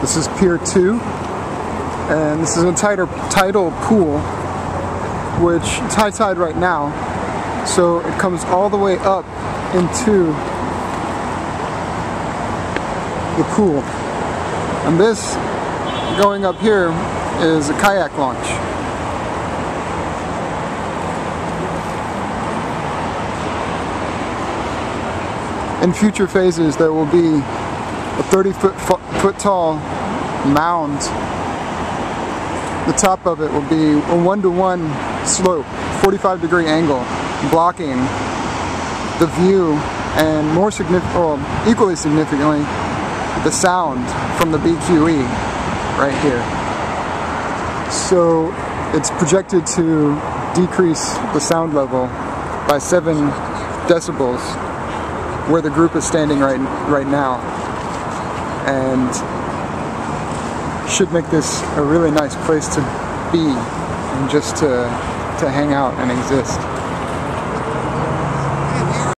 This is Pier 2, and this is a tighter, tidal pool, which it's high tide right now, so it comes all the way up into the pool. And this, going up here, is a kayak launch. In future phases, there will be a 30 foot, foot tall mound. The top of it will be a one to one slope, 45 degree angle, blocking the view and more significant, well, equally significantly, the sound from the BQE right here. So it's projected to decrease the sound level by seven decibels where the group is standing right right now and should make this a really nice place to be and just to to hang out and exist.